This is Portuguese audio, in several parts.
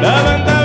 levantar.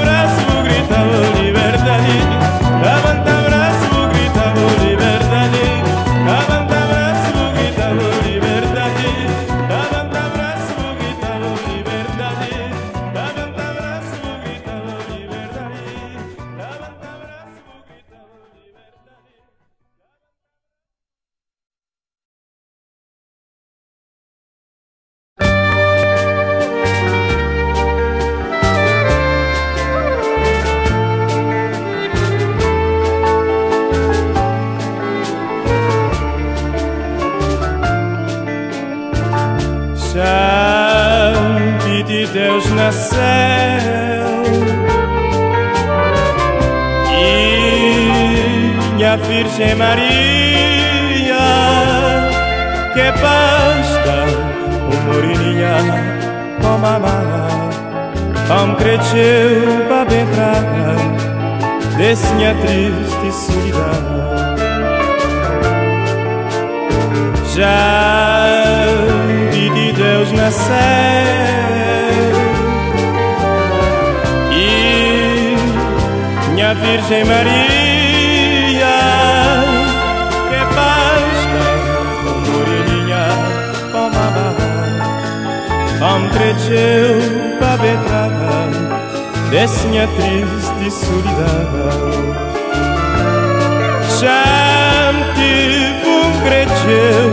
a Virgem Maria, que paz tem como com como a barra, como trecheu para betrada, desse minha triste solidão. Já tive um crecheu,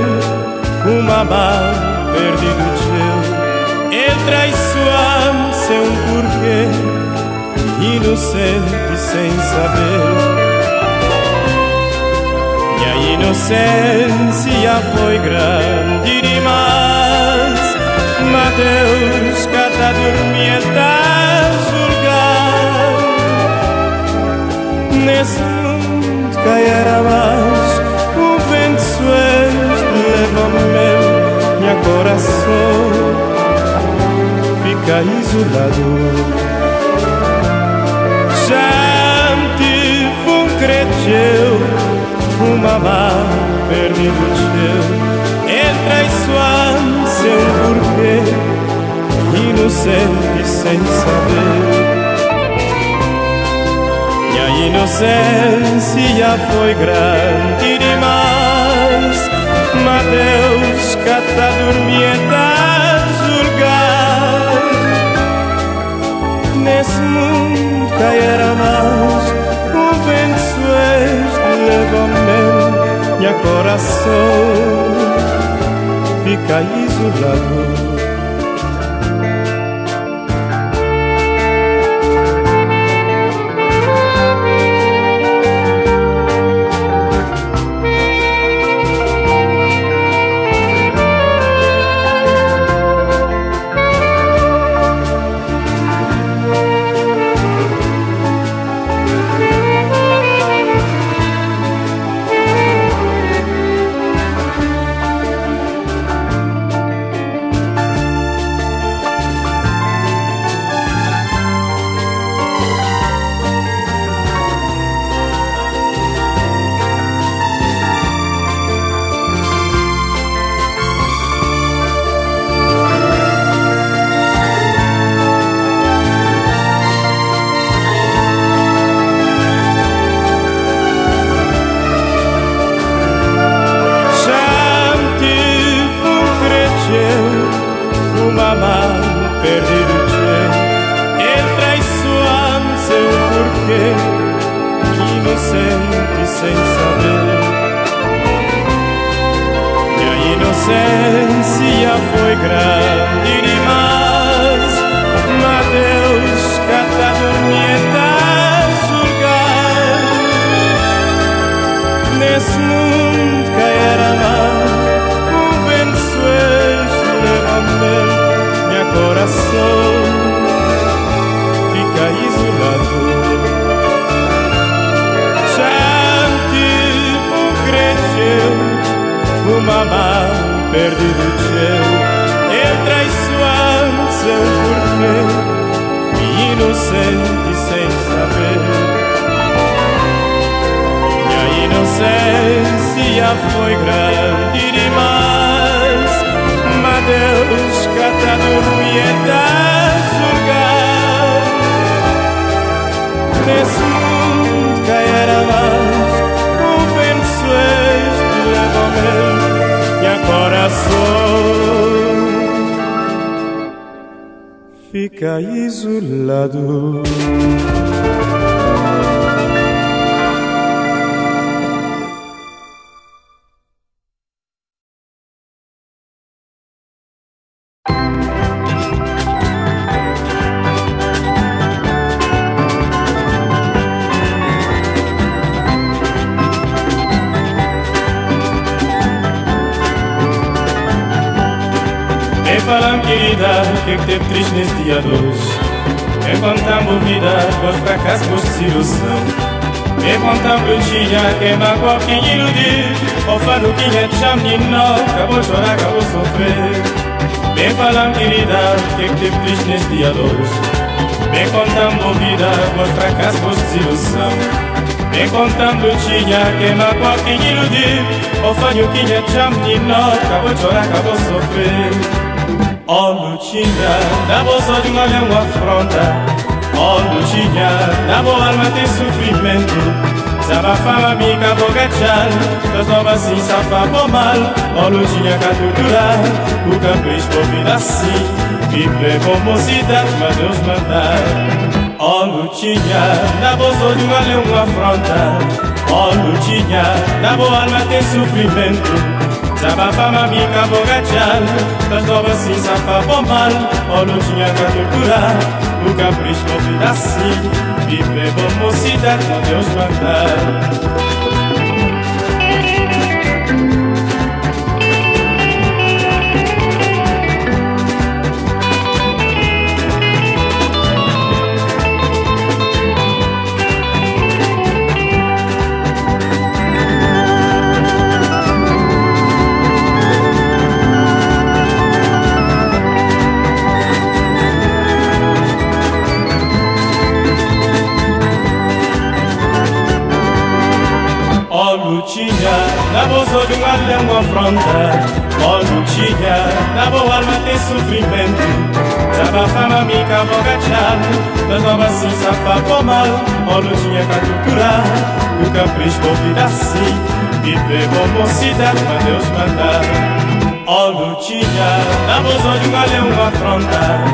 uma barra perdido inocente sem saber. Minha inocência foi grande demais, mas Deus cada dormieta julgar. Nesse mundo cairá mais o vento suelto leva meu, meu coração fica isolado. eu uma mar perdido teu é traiçoar sem porquê inocente sem saber. Minha inocência foi grande demais. Mas Deus cata dormieta coração fica isolado. foi grande demais. Mateus canta durmieta sul julgar. Nesse mundo que era mal, o vento levantando meu coração. Fica isolado. Já o cresceu, uma mal perdido teu traição porque E inocente sem saber. Minha inocência foi grande demais Mas Deus catador me é da julgar Nesse fica isolado. Vem contando vida, os fracassos de ilusão. Vem contando tinha que magoa quem iludir. O fanho que me chama e não acabou chorar, acabou sofrer. Oh, Lutinha, dá só de uma língua afronta. Oh, Lutinha, dá boa alma tem sofrimento. Saba fara mi kabogachal Nozoma si safa pomal Ologia katutural Kuka peixe povidasi Viple pomosita Madeus mandar. Olutinha Na bolsa do galeu uma afronta Olutinha Na boa alma tem sofrimento Jabapama mica bogatial Das novas se safar bom mal. Ó não tinha tortura, O capricho convida-se vive bom mocidade Deus mandar era bogachado Dançava-se um sapato mal Onde tinha que culturar O capricho convida sim E pegou mocidade pra Deus mandar Ó oh, na bolsa de valeu uma afronta.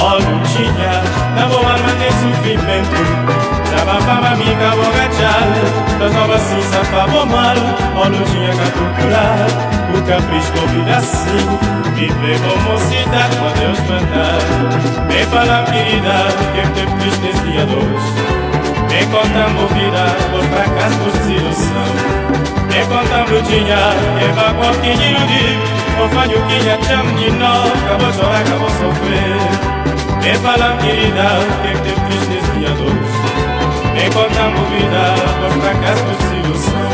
Ó Lutinha, na boa arma tem sofrimento Xabababa, mica, bogachal Das novas cinzas, tinha Oludinha, catucural O capricho convida assim Viver com mocidade, com Deus cantar Me fala, querida é Que te fiz nesse dia dois? Me conta, movida Por fracasso, por desilusão. Me conta, brutinha Que vai com o quinho de Ofanye ukinya cham nino Kabo chora, kabo sofrer. Me fala, querida é Que te fiz nesse dia dois? Vem contando vida, por fracasso de ilusão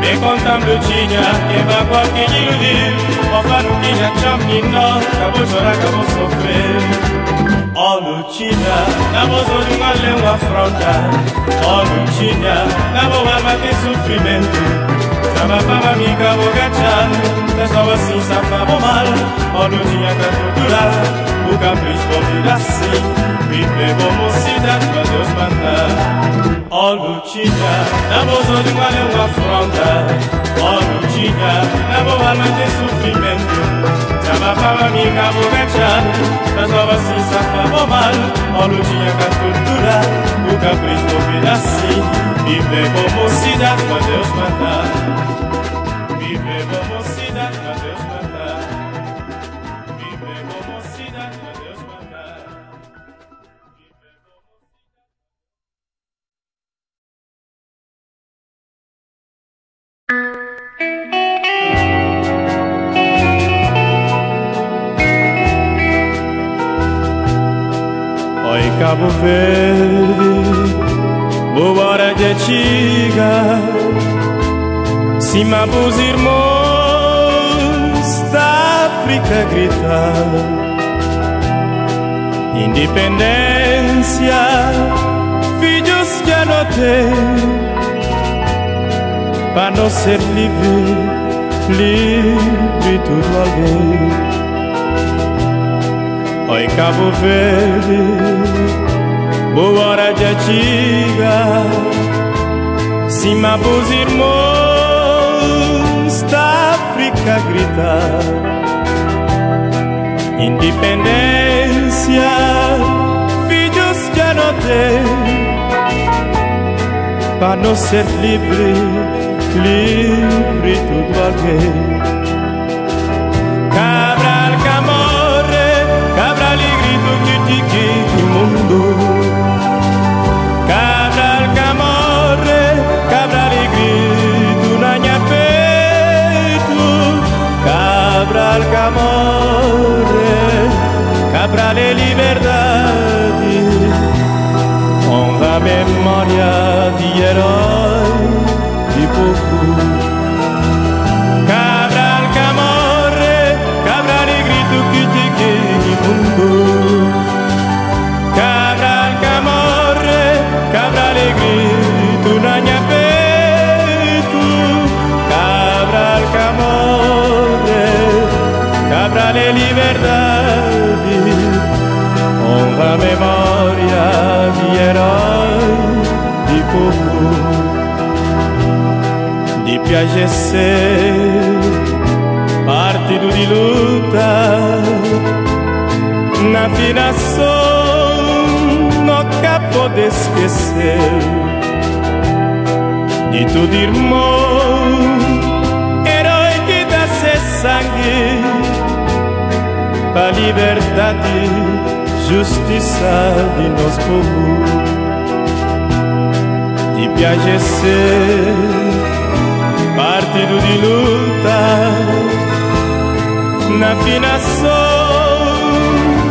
Vem contando lutinha, que vai qualquer iludir Ó fano que já chamina, acabou chorar, acabou sofrer. Ó lutinha, na voz de uma leão afronta Ó lutinha, na boa alma tem sofrimento. Tava para amiga, vou gachar Das novas sim, o capricho convida assim. Viver como cidade pra Deus mandar Ó lutinha, na boa de uma leão afronta. Ó lutinha, na boa alma tem sofrimento. Desabafava minha borrachada Das novas sim safava mal. Ó lutinha com a cultura O capricho convida assim. Viver como cidade pra Deus mandar Cabo Verde, hora de antiga, cima dos irmãos da África gritar, independência, filhos que anotei, para não ser livre, livre tudo alguém. Oi Cabo Verde, antiga, cima dos irmãos da África gritar, independência, filhos que anotei, para não ser livre, livre tudo alguém. que mundo de liberdade, honra a memória de herói de povo, de Piaget partido de luta, na afinação nunca pode esquecer. De tudo irmão, herói que dá seu sangue a liberdade, justiça de nosso povo. De Piaget partido de luta, na afinação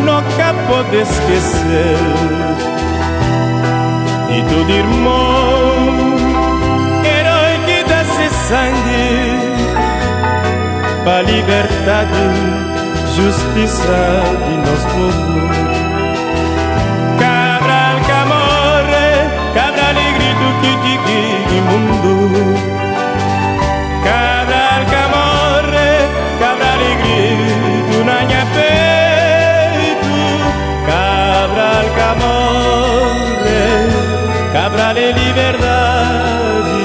nunca pode esquecer. E tudo irmão, herói que dá-se sangue, para liberdade justiça de nosso povo. Cabral camorre, cabral e grito que digue mundo. Cabral camorre, cabral e grito na minha peito. Cabral camorre, cabral e liberdade.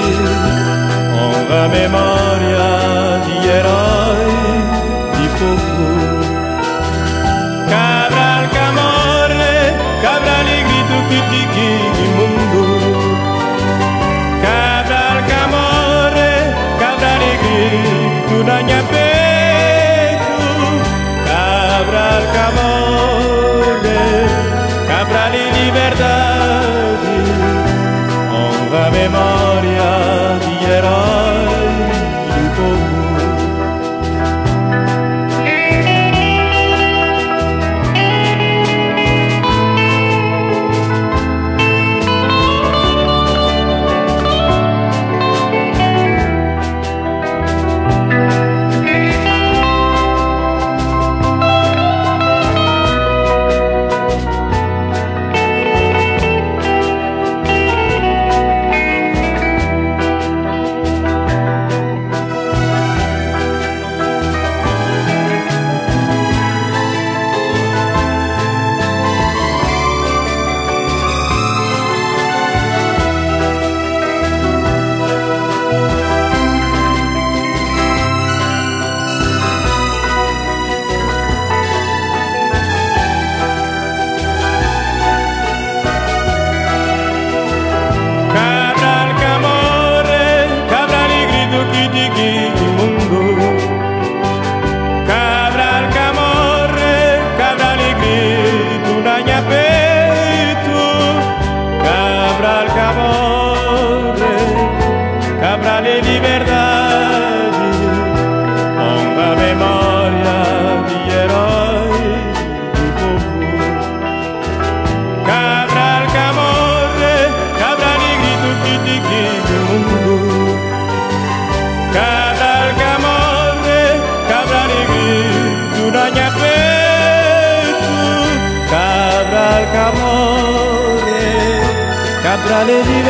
Honra a memória de herói Cabral Camorre, Cabral e grito que te mundo. Cabral Camorre, Cabral e grito na minha. Cabral Camorre, Cabral e liberdade, honra memória. Le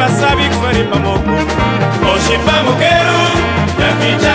basabi kumalimba moku. Oshimba mukeru yakica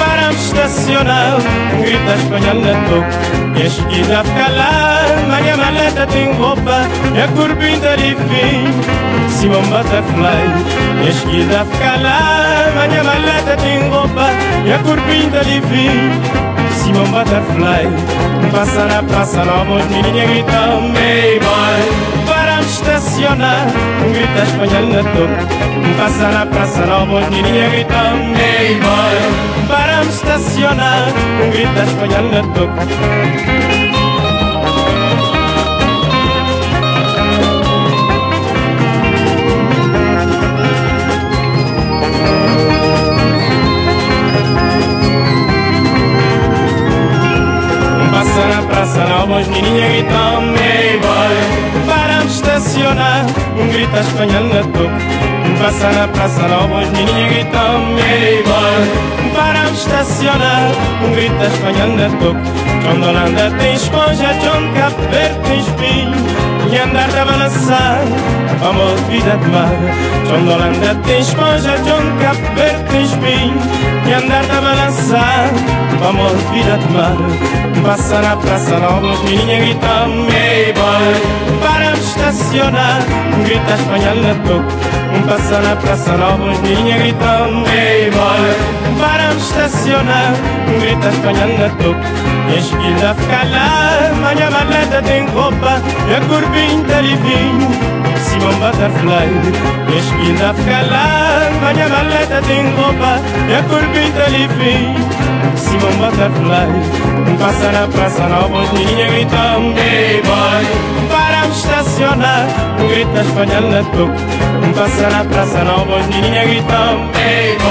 a esquina fica lá, minha maleta tem roupa E a curvinha ali fim, Simão Butterfly E a esquina fica lá, minha maleta tem roupa E a curvinha ali fim, Simão Butterfly Passa na praça, novos menininha gritam Hey boy estacionar Um grita espanhol na toca Passa na praça nova, menininha gritam Hey boy. Paramos estacionar Um grita espanhol na toca Um grita espanhol na toca Passa na praça nova, os menininhos gritam Hey boy Paramos estacionar Um grita espanhol na toca John Holanda tem esponja John Cabo Verde tem espinho E andar a balançar Amor, vida de mar John Holanda tem esponja John Cabo Verde tem espinho E andar a balançar Amor, vida de mar Passa na praça nova, os menininhos gritam Hey boy Paramos estacionar Um grita espanhol na na Paramos estacionar. Um grita espanhol na toca E a esquina fica lá Manhã maleta tem roupa E a curvinha tá livinho Simão Butterfly E a esquina fica lá Manhã maleta tem roupa E a curvinha tá livinho Simão Butterfly Passa na praça os menininhos gritam Hey boy Paramos estacionar Um grita espanhol na toca Passa na praça os menininhos gritam Hey boy estacionar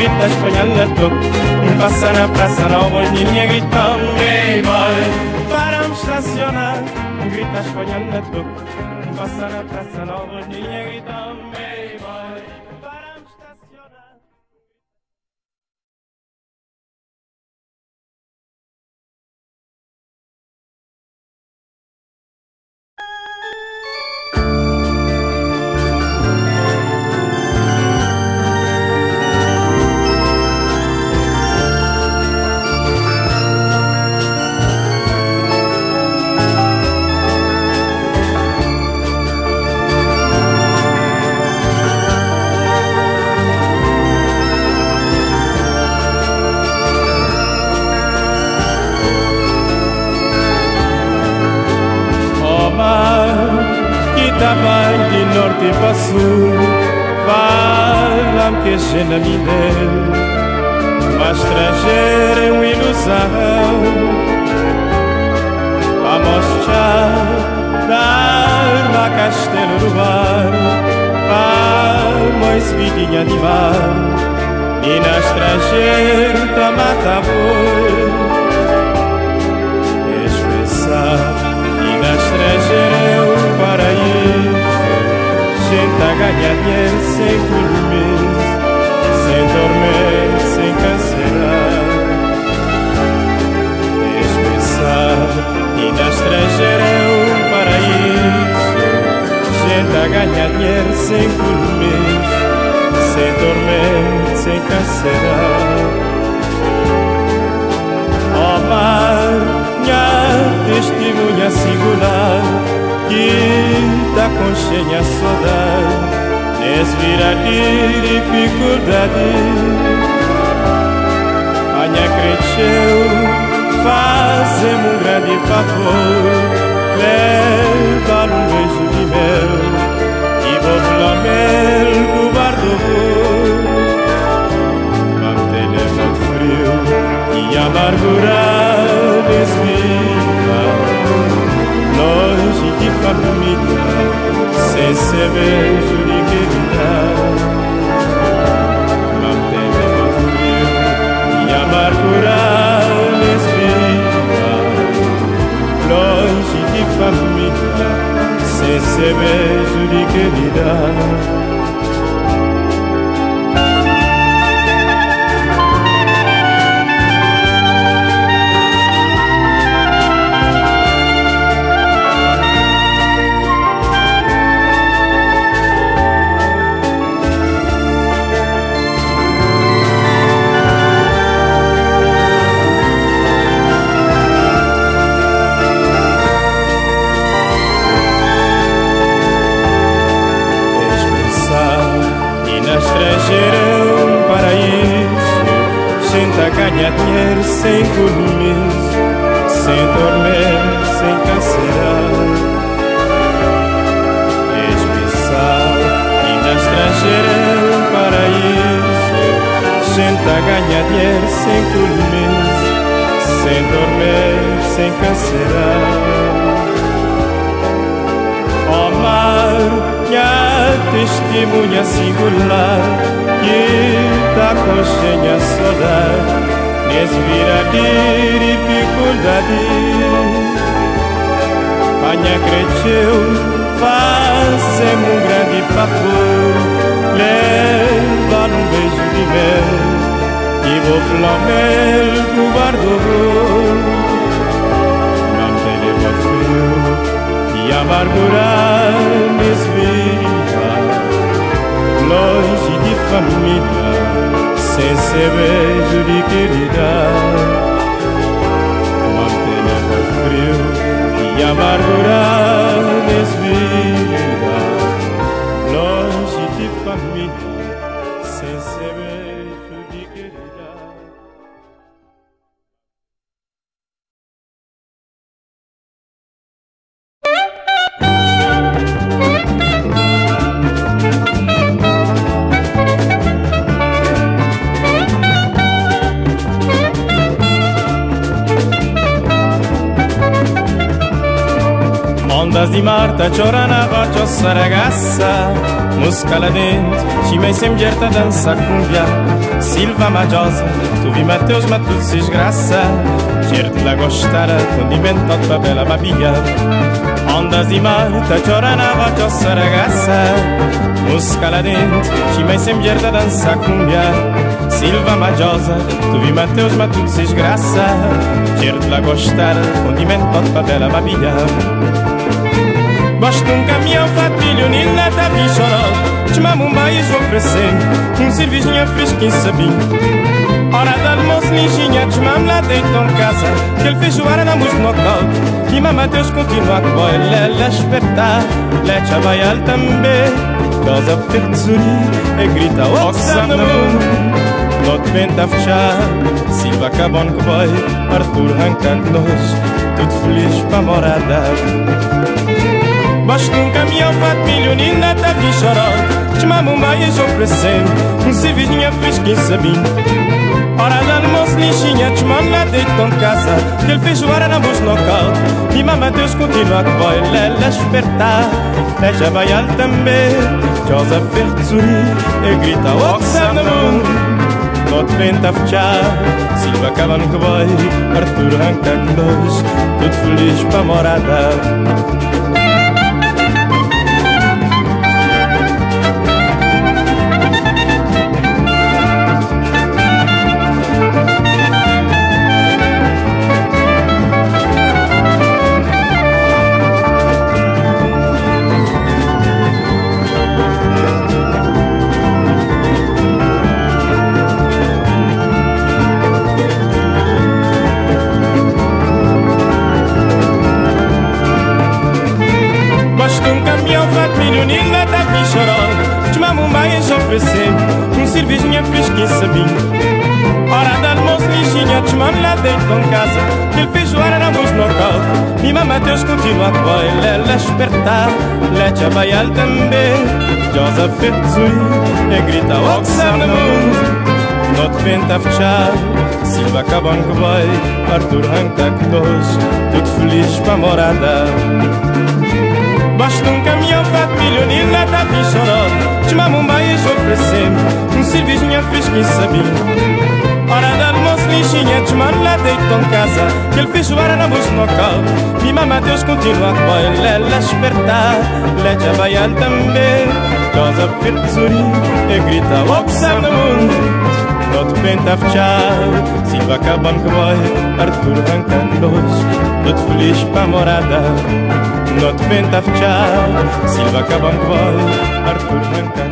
Um grita espanhol na toca Passa na praça nova, os menininhos gritam Hey boy Paramos estacionar Um grita espanhol na toca Passa na praça nova, os menininhos gritam Hey Mindel Mas estrangeiro é uma ilusão. Vamos mostrar lá castelo do bar Vamos vidinha de mar E na estrangeira tá mata Expressar E na estrangeira é o paraíso. Gente a ganhar dormir, sem dormir, sem cancelar. Pensar e na estrangeira é um paraíso, gente a ganhar dinheiro sem dormir, sem dormir, sem cancelar. Oh, mar, minha testemunha singular quinta com cheia saudade Desvira de dificuldade. Anha cresceu, fazemos um grande favor. Leva um beijo de mel E vou pela mel do bar do Mantém-lhe muito frio e amargura desvira longe de família, sem ser beijo de querida. Mantém-me saudade nesse vira dificuldade Panha cresceu fazemos um grande papo leva um beijo de mel. E vou flamel do guardo não te leva frio e amargurar longe de família, sem ser beijo de querida. Mantenha o frio e amargura desvira, di Marta chorana voce ossa ragazza Musca là dentro, ci sem gerta dança cumbia. Silva magiosa, tu vi Mateus ma tu si sgrassa. La gostara, condimento tua bella babia Ondas di Marta chorana voce ossa ragazza Musca là dentro, ci mai sem gerta dança cumbia. Silva magiosa, tu vi Mateus ma tu si sgrassa. La gostara, condimento tua bella babia De um caminhão fatilho, nila tá bem chorando Te mamo um bairro oferecendo Um cervejinha fresquinho sabinho. Hora de almoço, ninjinha, te mamo lá dentro de casa Que ele fez joar na música no E mama Deus continua a boy, lela espertar Lecha baial também Cosa ferzuri e grita Oxa no mundo Not venta a fechar Silva acabou que boy Arthur que nós Tudo feliz para morada Gosto de um caminhão fato milionina da vim choró Te mamo um baia oferecendo Um cervejinha fresquinho sabinho Hora de almoço lixinha Te mamo lá dentro de casa Que ele fez hora na voz local. E mama Deus continua que vai Lela espertar Leja baial também Josa Fertzuri E grita Oxa no mundo Not a fechar Silva acaba no que vai Arthur arranca dois Tudo feliz para morada mamãe Deus continua a boy, lela espertar Lecha baial também Josa fetzui E grita, oxa no mundo Not venta fechar Silva vai Arthur dois Tudo feliz para morada. Basta um caminhão milionil lá tá bem chorado Chamamos um baia oferecemos Um sabinho Hora de almoço lixinha Lá deito em casa Que ele fez hora na no local Mi mamá Deus continua a boia Lela espertar Leja baial também Cosa ferzuri E grita Observa no mundo Not penta fechar Silva acabam que vai Arthur arrancando dois Todo feliz para a morada. Not penta fechar Silva acabam que vai Arthur arrancando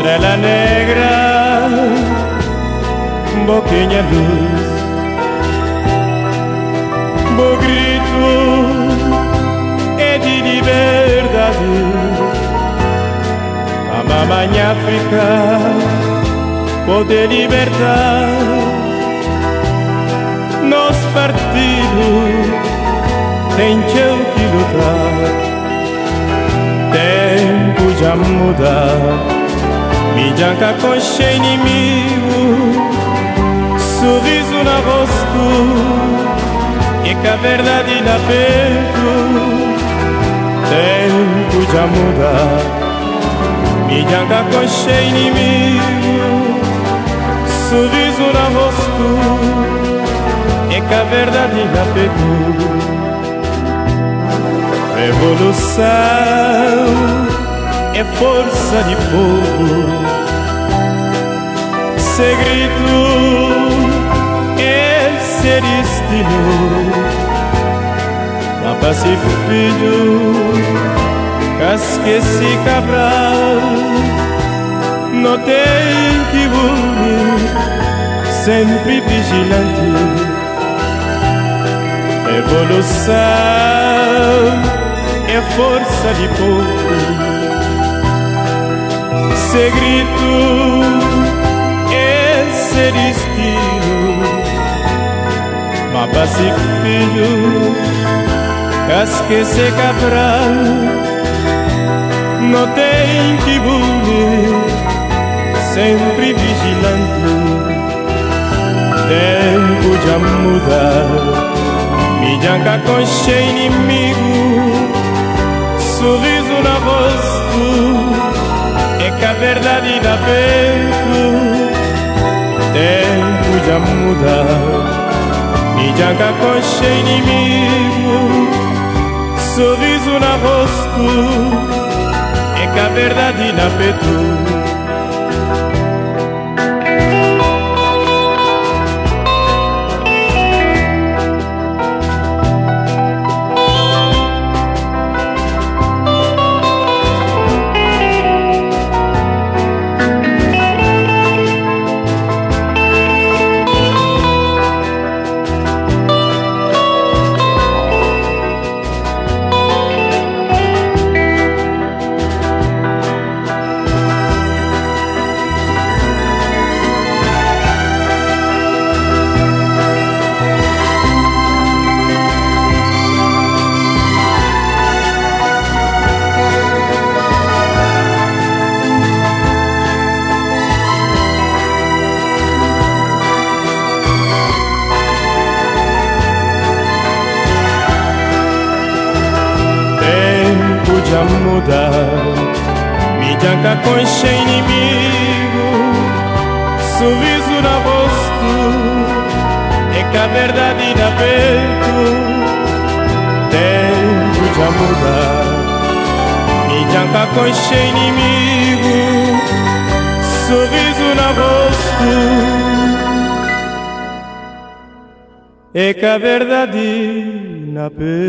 estrela negra, boquinha luz, bo grito é de liberdade. A mamãe África poder libertar nos partidos tem que lutar. Tempo já mudar Mijanka com inimigo Sorriso na rosto E que a verdade na peito Tempo já muda Mijanka com inimigo Sorriso na rosto E que a verdade na peito. Revolução é força de fogo. Segredo é ser estilo. Na filho, casquece cabral. Não tem que unir, sempre vigilante. Evolução é força de povo segredo é ser estilo Mapas e filho Casque cabral Não tem que bunir Sempre vigilante Tempo já muda Mijanca com inimigo Sorriso que a verdade dá peito Tempo já muda Me janca com inimigo Sorriso na rosto É que a verdade dá é que a verdade na peito